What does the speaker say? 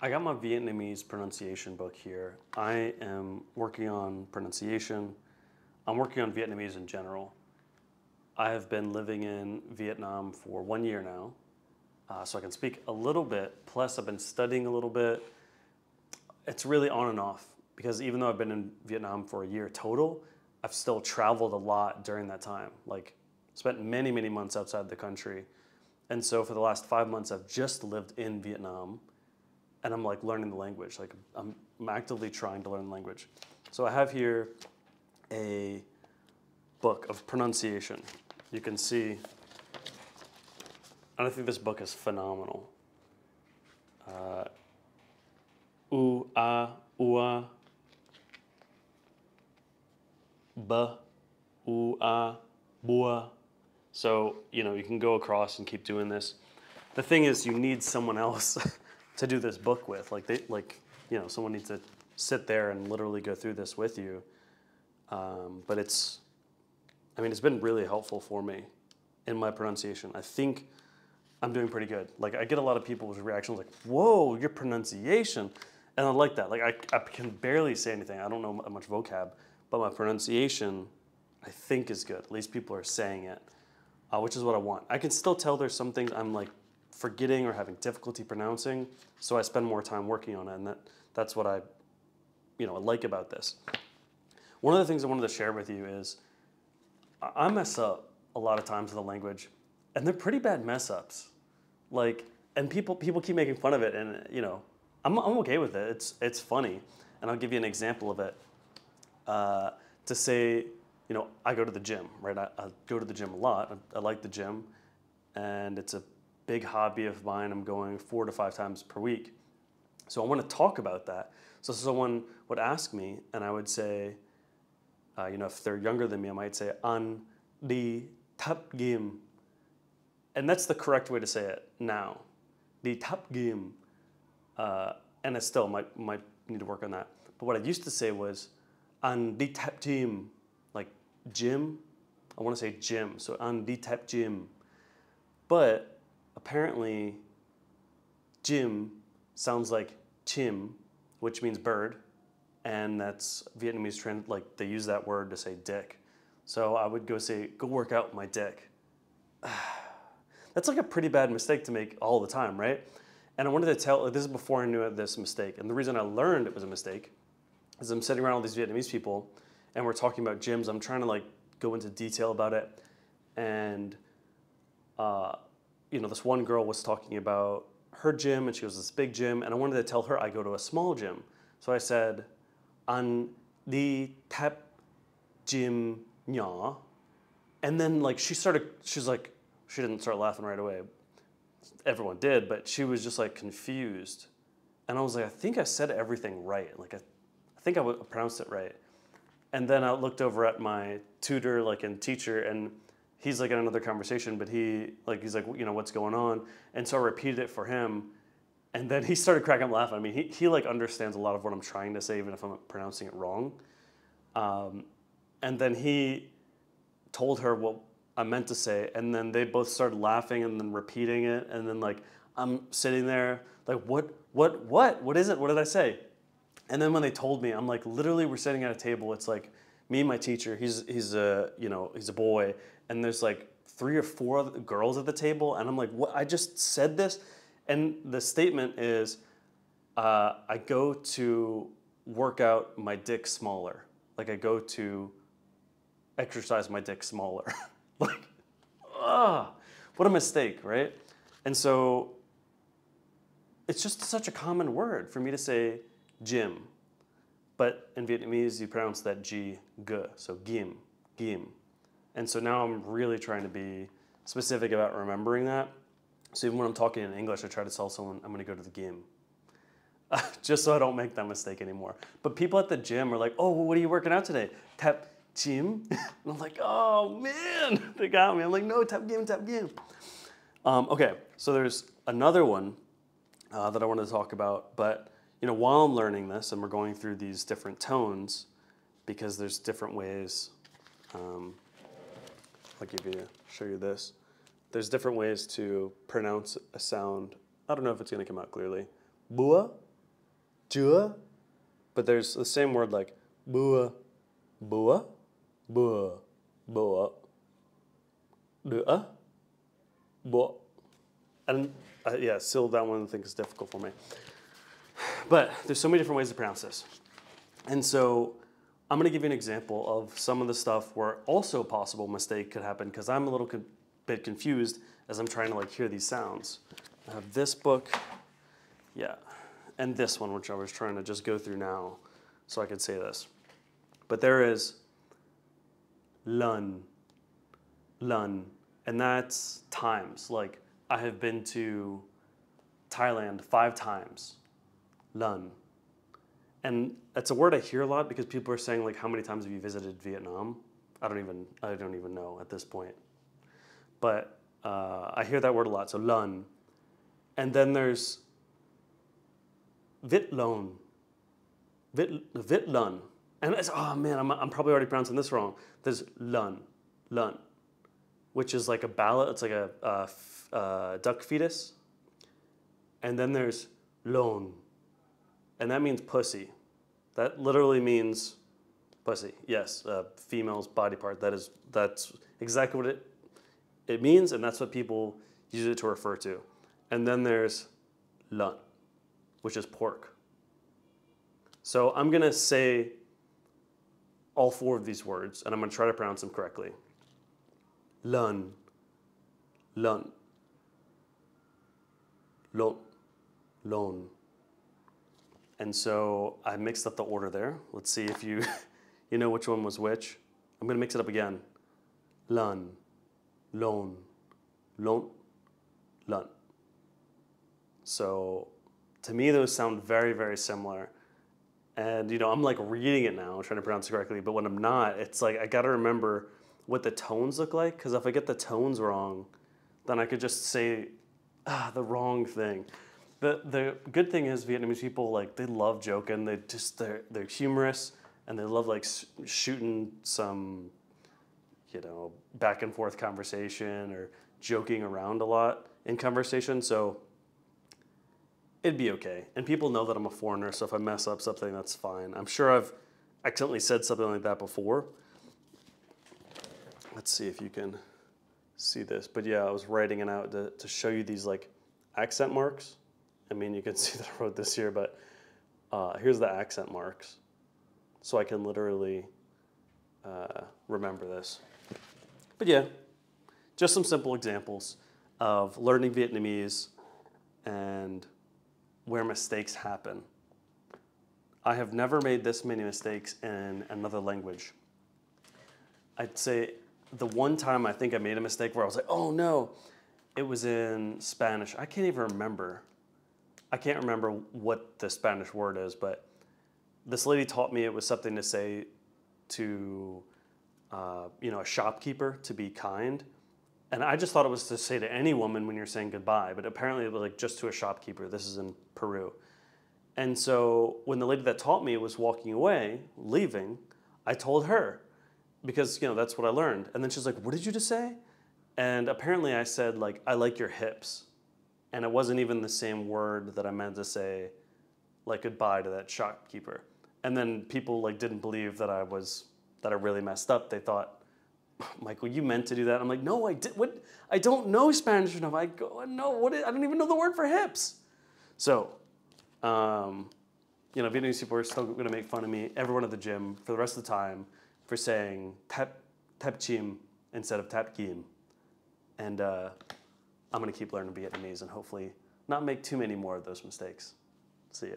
I got my Vietnamese pronunciation book here. I am working on pronunciation. I'm working on Vietnamese in general. I have been living in Vietnam for one year now, uh, so I can speak a little bit. Plus, I've been studying a little bit. It's really on and off because even though I've been in Vietnam for a year total, I've still traveled a lot during that time. Like, spent many, many months outside the country. And so for the last five months, I've just lived in Vietnam and I'm like learning the language. Like I'm, I'm actively trying to learn the language. So I have here a book of pronunciation. You can see, and I think this book is phenomenal. Uh, u, a, ua, b, u, a, bua. So, you know, you can go across and keep doing this. The thing is, you need someone else to do this book with. Like, they, like, you know, someone needs to sit there and literally go through this with you. Um, but it's, I mean, it's been really helpful for me in my pronunciation. I think I'm doing pretty good. Like, I get a lot of people's reactions like, whoa, your pronunciation. And I like that. Like, I, I can barely say anything. I don't know much vocab, but my pronunciation, I think, is good. At least people are saying it uh, which is what I want. I can still tell there's some things I'm like forgetting or having difficulty pronouncing, so I spend more time working on it, and that that's what I, you know, like about this. One of the things I wanted to share with you is I mess up a lot of times in the language, and they're pretty bad mess ups. Like, and people people keep making fun of it, and you know, I'm I'm okay with it. It's it's funny, and I'll give you an example of it. Uh, to say you know, I go to the gym, right? I, I go to the gym a lot. I, I, like the gym, and it's a big hobby of mine. I'm going four to five times per week. So I want to talk about that. So someone would ask me, and I would say, uh, you know, if they're younger than me, I might say, an the top game. And that's the correct way to say it now. The top game. Uh, and I still might, might need to work on that. But what I used to say was, an the top team like gym. I want to say gym, so on the type gym. But apparently, Jim sounds like chim, which means bird, and that's Vietnamese trend. Like they use that word to say dick. So I would go say, go work out my dick. that's like a pretty bad mistake to make all the time, right? And I wanted to tell, this is before I knew this mistake. And the reason I learned it was a mistake is I'm sitting around all these Vietnamese people and we're talking about gyms. I'm trying to like go into detail about it, and uh, you know, this one girl was talking about her gym, and she was this big gym, and I wanted to tell her I go to a small gym. So I said, "An the tap gym nhỏ," and then like she started, she's like, she didn't start laughing right away. Everyone did, but she was just like confused, and I was like, I think I said everything right. Like I, I think I pronounced it right. And then I looked over at my tutor, like and teacher, and he's like in another conversation, but he like he's like, you know, what's going on? And so I repeated it for him, and then he started cracking up laughing. I mean, he he like understands a lot of what I'm trying to say, even if I'm pronouncing it wrong. Um, and then he told her what I meant to say, and then they both started laughing and then repeating it, and then like I'm sitting there like, what, what, what, what is it? What did I say? And then when they told me, I'm like, literally, we're sitting at a table. It's like me and my teacher. He's he's a you know he's a boy, and there's like three or four girls at the table, and I'm like, what? I just said this, and the statement is, uh, I go to work out my dick smaller. Like I go to exercise my dick smaller. like, ah, what a mistake, right? And so it's just such a common word for me to say gym. But in Vietnamese, you pronounce that G, G, so gim, gim. And so now I'm really trying to be specific about remembering that. So even when I'm talking in English, I try to tell someone I'm going to go to the gym. just so I don't make that mistake anymore. But people at the gym are like, oh, well, what are you working out today? Tap gym? and I'm like, oh man, they got me. I'm like, no, tap gym, tap gym. Um, okay, so there's another one uh, that I wanted to talk about, but you know, while I'm learning this and we're going through these different tones, because there's different ways, um, I'll give you, show you this. There's different ways to pronounce a sound. I don't know if it's gonna come out clearly. Bua Jua, but there's the same word like bua, bua, bua, bua, dua, bua. And uh, yeah, still that one thing is difficult for me. But there's so many different ways to pronounce this. And so I'm going to give you an example of some of the stuff where also possible mistake could happen because I'm a little bit confused as I'm trying to like hear these sounds. I have this book, yeah, and this one, which I was trying to just go through now so I could say this. But there is lun, lun, and that's times. Like I have been to Thailand five times, lun. And that's a word I hear a lot because people are saying like, how many times have you visited Vietnam? I don't even, I don't even know at this point. But uh, I hear that word a lot. So lun, and then there's Vitlon, Vit, Vitlun. And it's, oh man, I'm, I'm probably already pronouncing this wrong. There's lun, lun, which is like a balut. It's like a uh, duck fetus. And then there's lon, and that means pussy. That literally means pussy. Yes, female's body part. That is that's exactly what it it means, and that's what people use it to refer to. And then there's lun, which is pork. So I'm gonna say all four of these words, and I'm gonna try to pronounce them correctly. Lun, lun, lon, lon. And so I mixed up the order there. Let's see if you you know which one was which. I'm gonna mix it up again. Lun, lon, lon, lun. So to me, those sound very, very similar. And you know, I'm like reading it now, trying to pronounce it correctly. But when I'm not, it's like I got to remember what the tones look like. Because if I get the tones wrong, then I could just say ah, the wrong thing. The the good thing is Vietnamese people like they love joking. They just they're they're humorous and they love like s- shooting some you know back and forth conversation or joking around a lot in conversation. So it'd be okay. And people know that I'm a foreigner, so if I mess up something, that's fine. I'm sure I've accidentally said something like that before. Let's see if you can see this. But yeah, I was writing it out to, to show you these like accent marks. I mean, you can see that I wrote this here, but uh, here's the accent marks. So I can literally uh, remember this. But yeah, just some simple examples of learning Vietnamese and where mistakes happen. I have never made this many mistakes in another language. I'd say the one time I think I made a mistake where I was like, oh no, it was in Spanish. I can't even remember. I can't remember what the Spanish word is, but this lady taught me it was something to say to, uh, you know, a shopkeeper to be kind. And I just thought it was to say to any woman when you're saying goodbye, but apparently it was like just to a shopkeeper. This is in Peru. And so when the lady that taught me was walking away, leaving, I told her because, you know, that's what I learned. And then she's like, What did you just say? And apparently I said, like, I like your hips. And it wasn't even the same word that I meant to say, like, goodbye to that shopkeeper. And then people, like, didn't believe that I was, that I really messed up. They thought, Michael, you meant to do that. I'm like, no, I did. What? I don't know Spanish enough. I go, no, what? Is, I don't even know the word for hips. So, um, you know, Vietnamese people are still going to make fun of me, everyone at the gym, for the rest of the time, for saying tap tap chim instead of tap kim. And uh, I'm going to keep learning Vietnamese and hopefully not make too many more of those mistakes. See ya.